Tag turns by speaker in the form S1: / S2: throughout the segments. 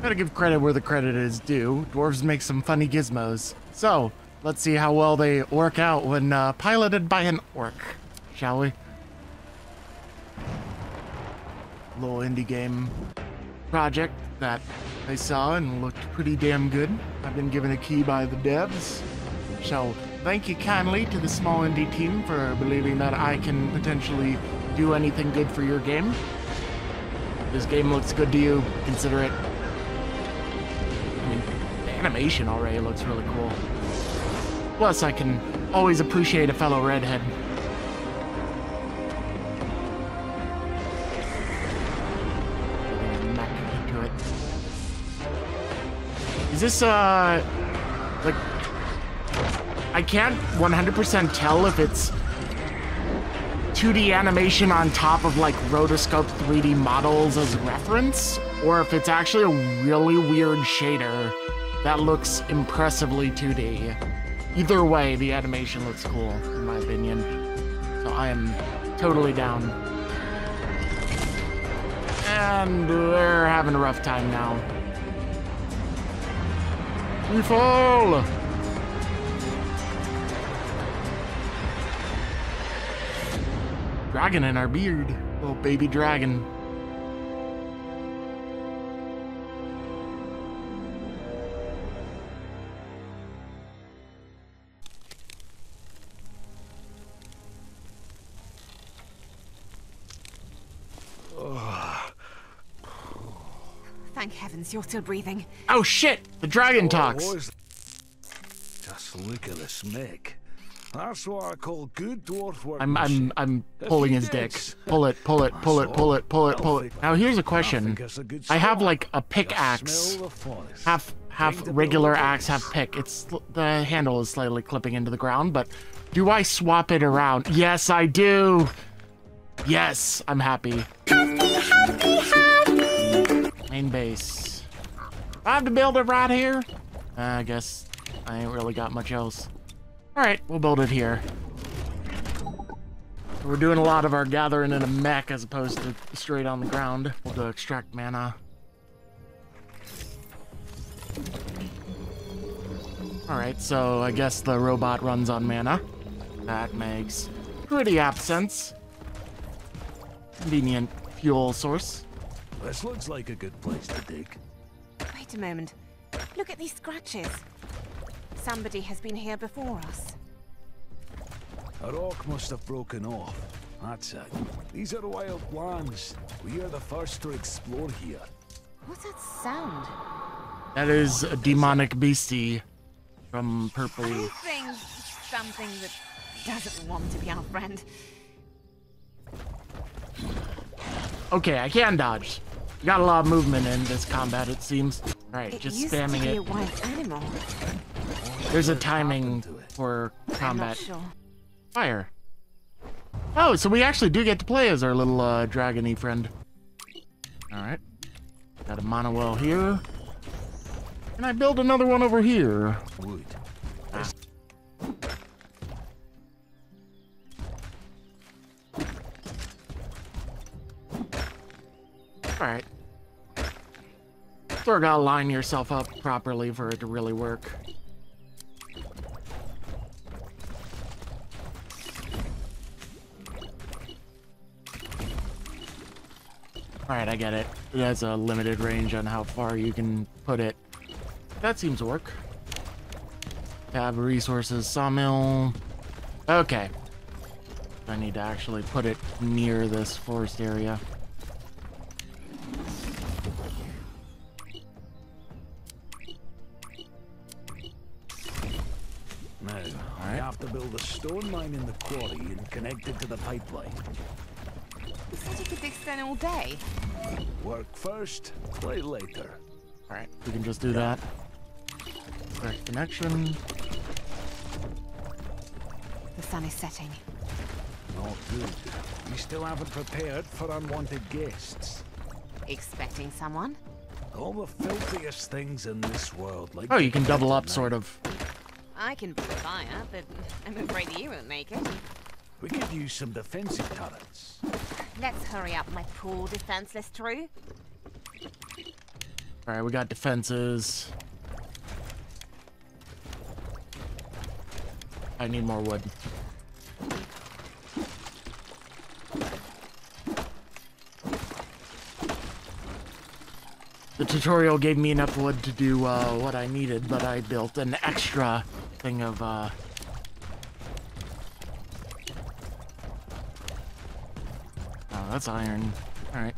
S1: Gotta give credit where the credit is due. Dwarves make some funny gizmos. So, let's see how well they work out when uh, piloted by an orc, shall we? Little indie game project that I saw and looked pretty damn good. I've been given a key by the devs. So, thank you kindly to the small indie team for believing that I can potentially do anything good for your game. If this game looks good to you, consider it. Animation already looks really cool. Plus, I can always appreciate a fellow redhead. Is this, uh, like, I can't 100% tell if it's 2D animation on top of like rotoscope 3D models as reference, or if it's actually a really weird shader that looks impressively 2D. Either way, the animation looks cool, in my opinion. So I am totally down. And we're having a rough time now. We fall! Dragon in our beard. Little baby dragon.
S2: Thank heavens you're still breathing.
S1: Oh shit! The dragon oh, talks.
S3: Boys, Just look at this mech. That's what I call good dwarf work.
S1: I'm I'm I'm pulling his dick. Pull it, pull it, pull it, pull it, pull it, pull it. Now here's a question. I have like a pickaxe,
S3: Smell the forest.
S1: half half regular axe, half pick. It's the handle is slightly clipping into the ground, but do I swap it around? Yes, I do. Yes, I'm happy. Main base. I have to build it right here. Uh, I guess I ain't really got much else. All right, we'll build it here. We're doing a lot of our gathering in a mech as opposed to straight on the ground. We'll do extract mana. Alright, so I guess the robot runs on mana. That makes pretty apt sense. Convenient fuel source.
S3: This looks like a good place to dig.
S2: Wait a moment. Look at these scratches. Somebody has been here before us.
S3: A rock must have broken off. That's it. These are wild lands. We are the first to explore here.
S2: What's that sound?
S1: That is a demonic beastie from Purpley.
S2: Something, something that doesn't want to be our friend.
S1: Okay, I can dodge. Got a lot of movement in this combat, it seems. Alright,
S2: It
S1: just spamming it.
S2: a wild animal.
S1: There's a timing for combat.
S2: sure.
S1: Fire. Oh, so we actually do get to play as our little uh, dragony friend. Alright. Got a mana well here. Can I build another one over here?
S3: Wood.
S1: Alright. Sort of gotta line yourself up properly for it to really work. Alright, I get it. It has a limited range on how far you can put it. That seems to work. Tab resources, sawmill. Okay. I need to actually put it near this forest area.
S3: Now, I have to build a stone mine in the quarry and connect it to the pipeline.
S2: You said you could extend all day.
S3: Work first, play later.
S1: Alright, we can just do that. Direct connection.
S2: The sun is setting.
S3: Not good. We still haven't prepared for unwanted guests.
S2: Expecting someone?
S3: All the filthiest things in this world, like
S1: Oh, you can double up, sort of.
S2: I can build a fire, but I'm afraid you won't make it.
S3: We could use some defensive turrets.
S2: Let's hurry up, my poor defenseless crew.
S1: Alright, we got defenses. I need more wood. The tutorial gave me enough wood to do uh, what I needed, but I built an extra thing of uh, Oh, that's iron. Alright.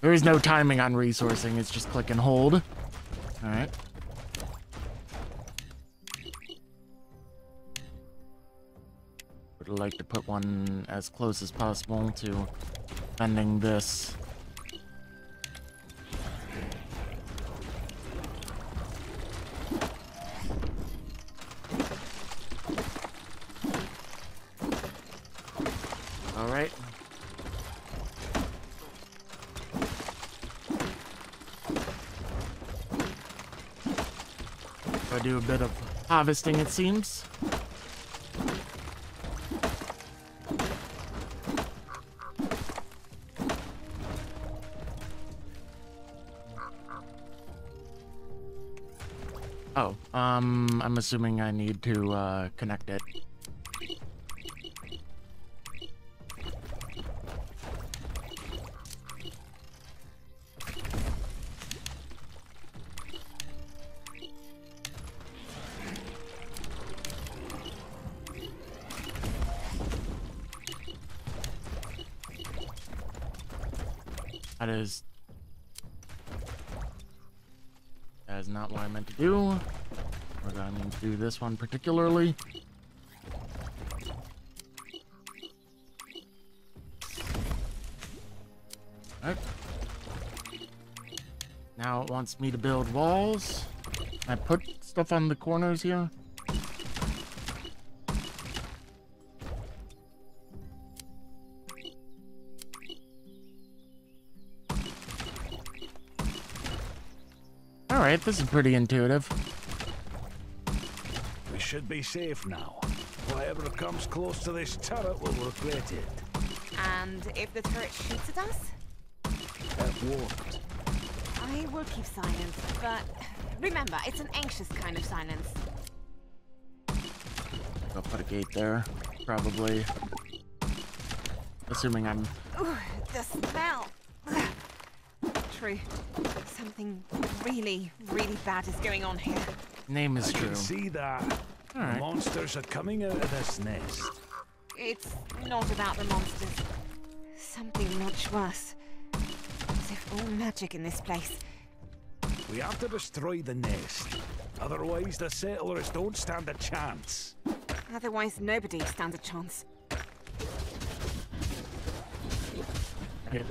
S1: There is no timing on resourcing, it's just click and hold. Alright. Would like to put one as close as possible to bending this. I do a bit of harvesting, it seems. Oh, um, I'm assuming I need to, uh, connect it. Is... That is not what I meant to do. Or do I mean to do this one particularly? Alright. Now it wants me to build walls. I put stuff on the corners here. Alright, this is pretty intuitive.
S3: We should be safe now. Whatever comes close to this turret will regret it.
S2: And if the turret shoots at us,
S3: It won't.
S2: I will keep silent. But remember, it's an anxious kind of silence.
S1: I'll put a gate there, probably. Assuming I'm...
S2: Ooh, the smell. True. Something really, really bad is going on here.
S1: Name is
S3: I
S1: true.
S3: can see that.
S1: Alright.
S3: Monsters are coming out of this nest.
S2: It's not about the monsters. Something much worse. As if all magic in this place.
S3: We have to destroy the nest. Otherwise, the settlers don't stand a chance.
S2: Otherwise, nobody stands a chance.
S1: Here,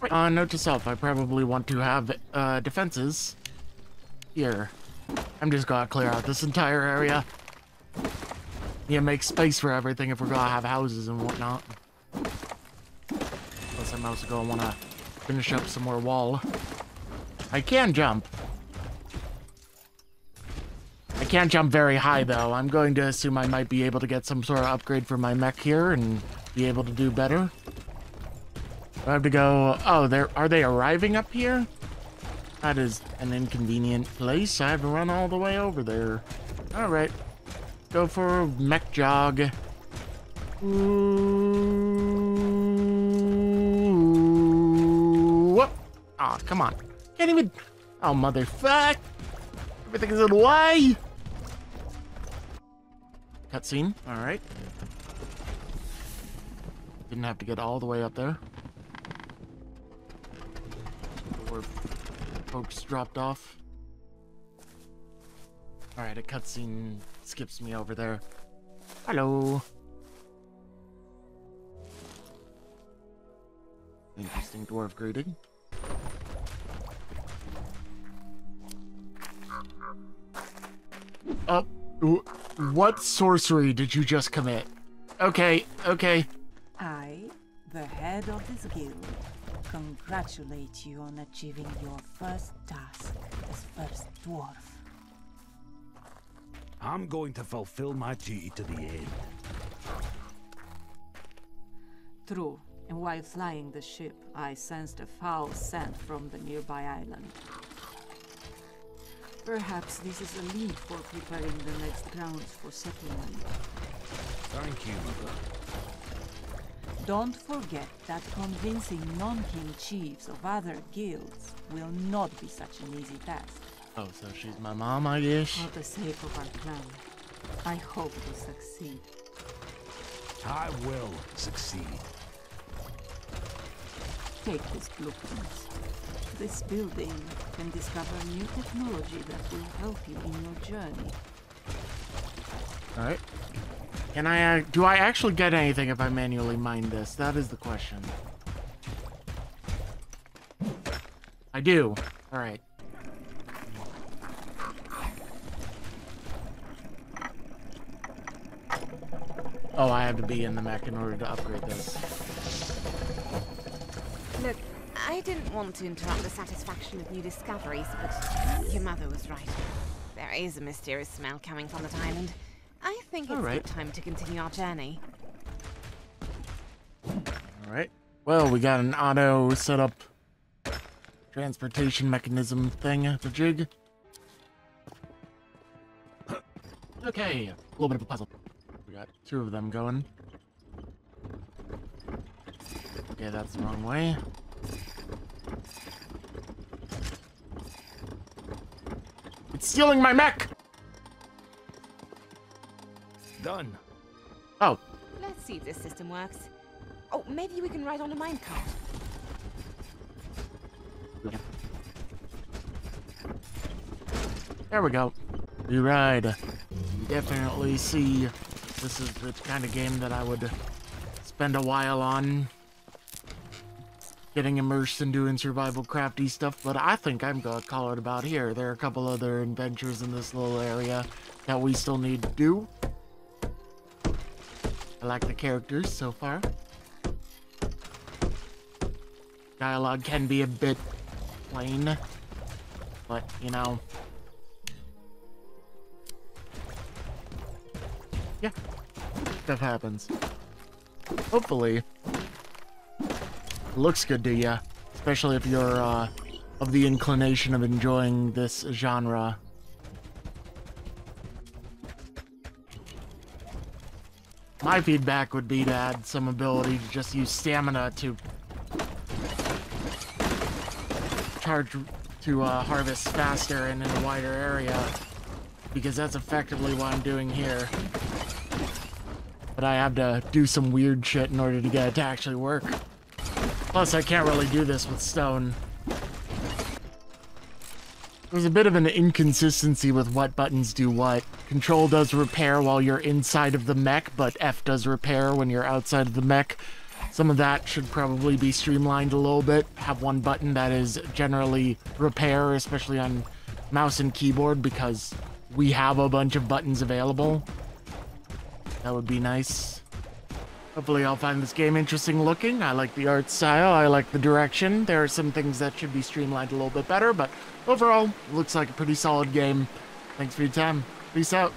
S1: Uh, note to self, I probably want to have, uh, defenses here. I'm just gonna clear out this entire area. Yeah, make space for everything if we're gonna have houses and whatnot. Plus, I'm also gonna wanna finish up some more wall. I can jump. I can't jump very high, though. I'm going to assume I might be able to get some sort of upgrade for my mech here and be able to do better. I have to go... Oh, they're, are they arriving up here? That is an inconvenient place. I have to run all the way over there. Alright. Go for a mech jog. Ooh. Whoop. Aw, come on. Can't even... Oh, motherfuck. Everything is in the way. Cutscene. Alright. Didn't have to get all the way up there. Where folks dropped off. Alright, a cutscene skips me over there. Hello. Interesting dwarf greeting. Oh, what sorcery did you just commit? Okay, okay.
S4: I, the head of this guild, congratulate you on achieving your first task as first dwarf.
S3: I'm going to fulfill my duty to the end.
S4: True, and while flying the ship, I sensed a foul scent from the nearby island. Perhaps this is a lead for preparing the next grounds for settlement.
S3: Thank you, Mother.
S4: Don't forget that convincing non-king chiefs of other guilds will not be such an easy task.
S1: Oh, so she's my mom, I guess.
S4: For the sake of our clan, I hope we succeed.
S3: I will succeed.
S4: Take this blueprints. This building can discover new technology that will help you in your journey.
S1: All right. Can I? Uh, do I actually get anything if I manually mine this? That is the question. I do. All right. Oh, I have to be in the mech in order to upgrade this.
S2: Look, I didn't want to interrupt the satisfaction of new discoveries, but your mother was right. There is a mysterious smell coming from that island. I think it's
S1: right.
S2: good time to continue our journey.
S1: All right. Well, we got an auto setup transportation mechanism thing to jig. Okay, a little bit of a puzzle. We got two of them going. Okay, that's the wrong way. It's stealing my mech!
S3: Done.
S1: Oh,
S2: Let's see if this system works. Oh, maybe we can ride on a minecart.
S1: There we go. We ride. You definitely see this is the kind of game that I would spend a while on. Getting immersed in doing survival crafty stuff, but I think I'm gonna call it about here. There are a couple other adventures in this little area that we still need to do. I like the characters so far. Dialogue can be a bit plain, but you know, Yeah. Stuff happens. Hopefully. Looks good to ya. Especially if you're, uh, of the inclination of enjoying this genre. My feedback would be to add some ability to just use stamina to charge to uh, harvest faster and in a wider area because that's effectively what I'm doing here. But I have to do some weird shit in order to get it to actually work. Plus, I can't really do this with stone. There's a bit of an inconsistency with what buttons do what. Control does repair while you're inside of the mech, but F does repair when you're outside of the mech. Some of that should probably be streamlined a little bit. Have one button that is generally repair, especially on mouse and keyboard, because we have a bunch of buttons available. That would be nice. Hopefully I'll find this game interesting looking. I like the art style, I like the direction. There are some things that should be streamlined a little bit better, but overall, looks like a pretty solid game. Thanks for your time. Peace out.